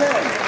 Okay.